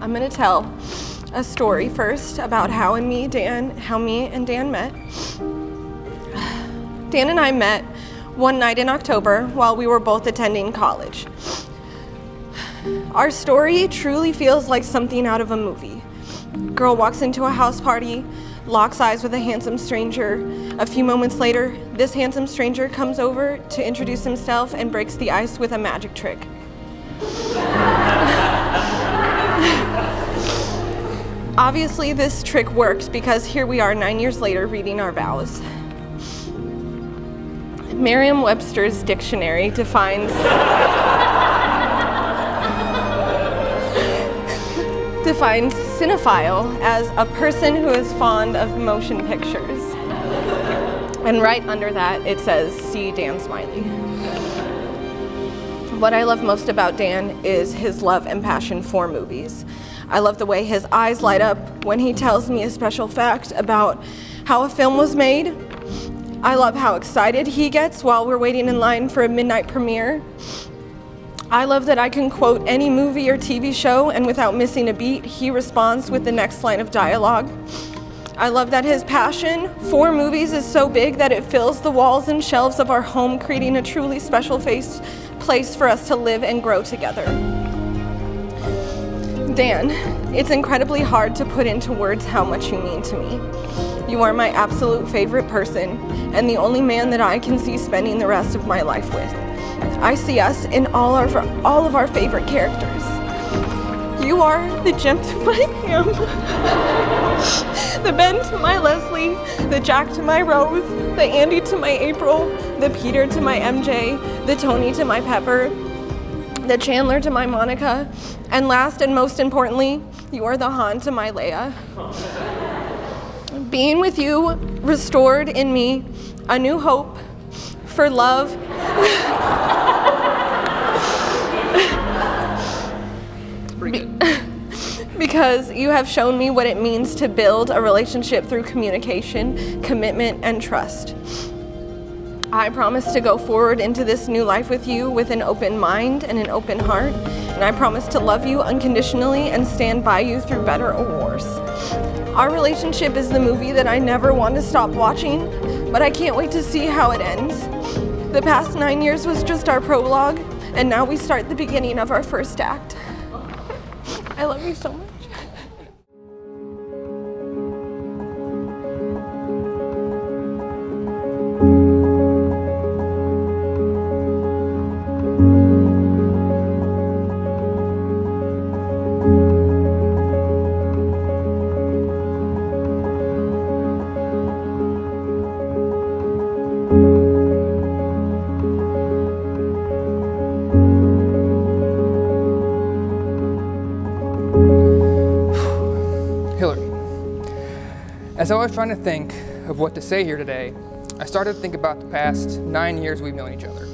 I'm gonna tell a story first about how and me, Dan, how me and Dan met. Dan and I met one night in October while we were both attending college. Our story truly feels like something out of a movie. Girl walks into a house party, locks eyes with a handsome stranger. A few moments later, this handsome stranger comes over to introduce himself and breaks the ice with a magic trick. Obviously, this trick works because here we are nine years later reading our vows. Merriam Webster's dictionary defines defines cinephile as a person who is fond of motion pictures. And right under that, it says, see Dan Smiley. What I love most about Dan is his love and passion for movies. I love the way his eyes light up when he tells me a special fact about how a film was made. I love how excited he gets while we're waiting in line for a midnight premiere. I love that I can quote any movie or TV show and without missing a beat, he responds with the next line of dialogue. I love that his passion for movies is so big that it fills the walls and shelves of our home, creating a truly special face, place for us to live and grow together. Dan, it's incredibly hard to put into words how much you mean to me. You are my absolute favorite person and the only man that I can see spending the rest of my life with. I see us in all of our, all of our favorite characters. You are the Jim to my Pam, the Ben to my Leslie, the Jack to my Rose, the Andy to my April, the Peter to my MJ, the Tony to my Pepper, the Chandler to my Monica, and last and most importantly, you are the Han to my Leia. Being with you restored in me a new hope for love. Be- because you have shown me what it means to build a relationship through communication, commitment, and trust. I promise to go forward into this new life with you with an open mind and an open heart, and I promise to love you unconditionally and stand by you through better or worse. Our relationship is the movie that I never want to stop watching, but I can't wait to see how it ends. The past nine years was just our prologue, and now we start the beginning of our first act. I love you so much. As I was trying to think of what to say here today, I started to think about the past nine years we've known each other.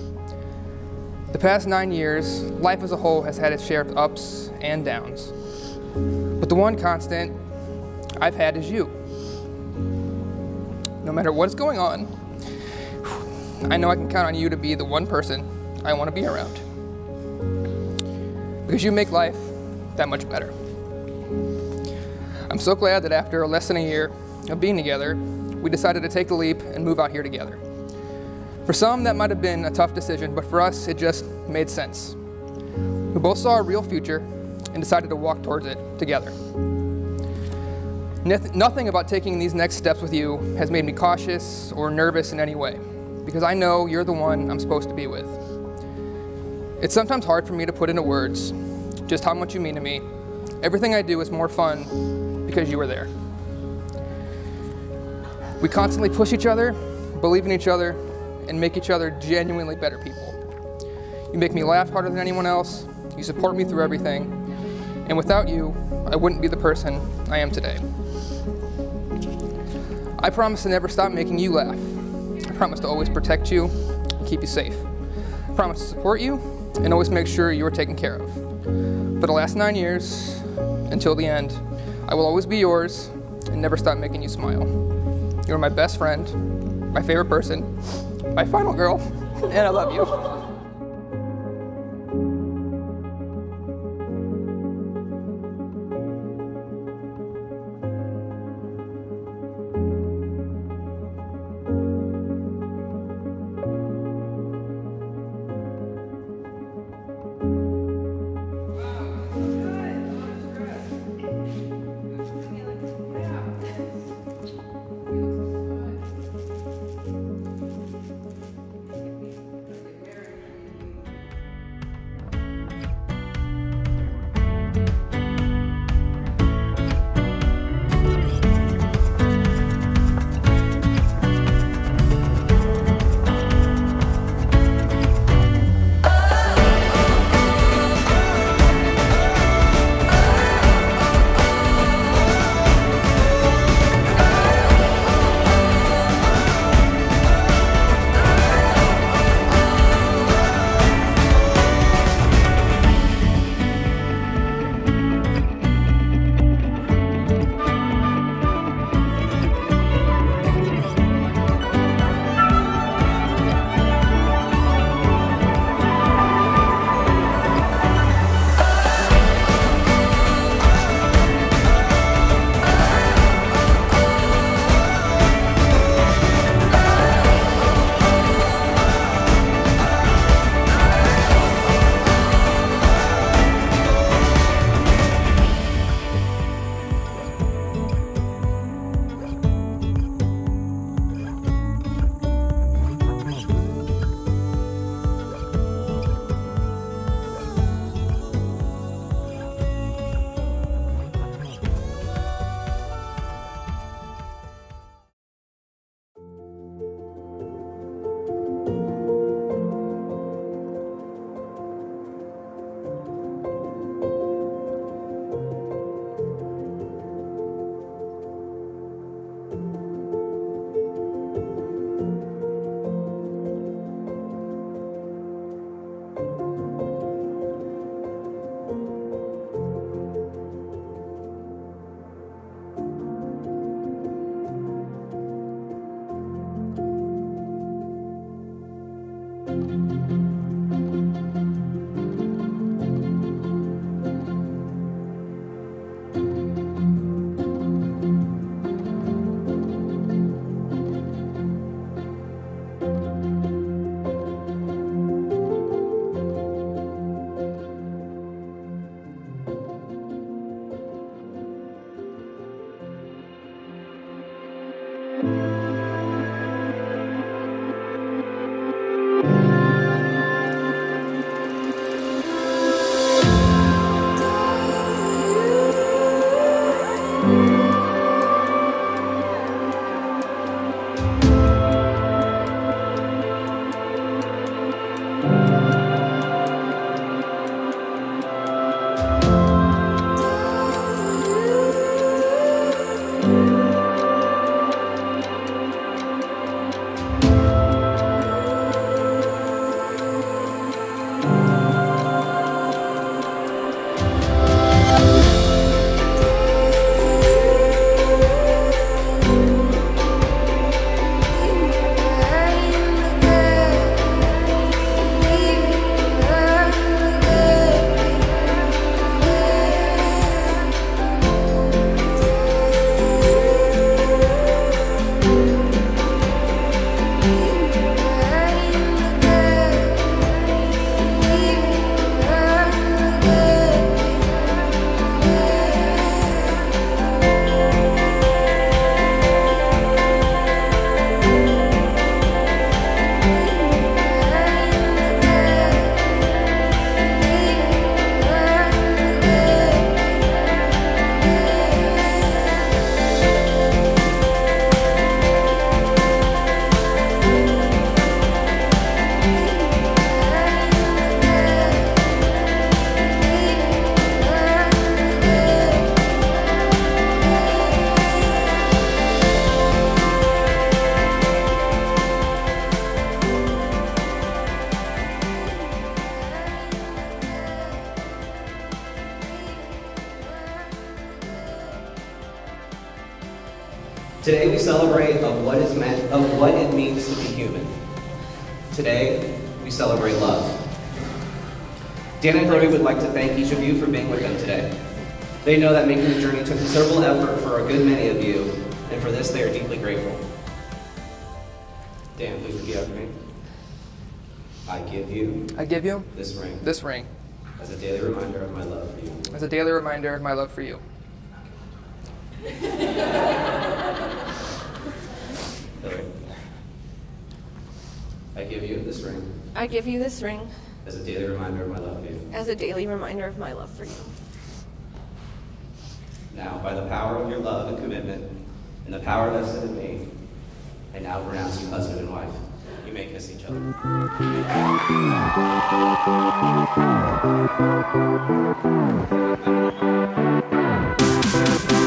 The past nine years, life as a whole has had its share of ups and downs. But the one constant I've had is you. No matter what's going on, I know I can count on you to be the one person I want to be around. Because you make life that much better. I'm so glad that after less than a year of being together, we decided to take the leap and move out here together. For some, that might have been a tough decision, but for us, it just made sense. We both saw a real future and decided to walk towards it together. Noth- Nothing about taking these next steps with you has made me cautious or nervous in any way, because I know you're the one I'm supposed to be with. It's sometimes hard for me to put into words just how much you mean to me. Everything I do is more fun because you were there. We constantly push each other, believe in each other, and make each other genuinely better people. You make me laugh harder than anyone else, you support me through everything, and without you, I wouldn't be the person I am today. I promise to never stop making you laugh. I promise to always protect you, keep you safe. I promise to support you, and always make sure you are taken care of. For the last nine years, until the end, I will always be yours and never stop making you smile. You're my best friend, my favorite person, my final girl, and I love you. Today we celebrate of what is meant of what it means to be human. Today we celebrate love. Dan and Brody would like to thank each of you for being with them today. They know that making the journey took considerable effort for a good many of you, and for this they are deeply grateful. Dan, please repeat after me. I give you I give you this ring this ring as a daily reminder of my love for you. as a daily reminder of my love for you. Hilary. I give you this ring I give you this ring as a daily reminder of my love for you. as a daily reminder of my love for you. Now, by the power of your love and commitment, and the power vested in me, I now pronounce you husband and wife. You may kiss each other.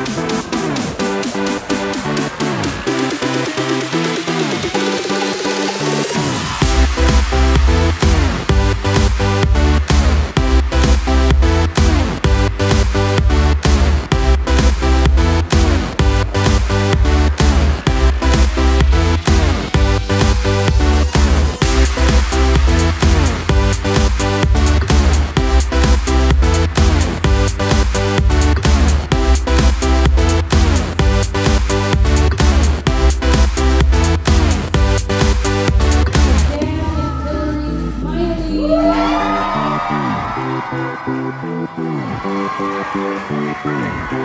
Thank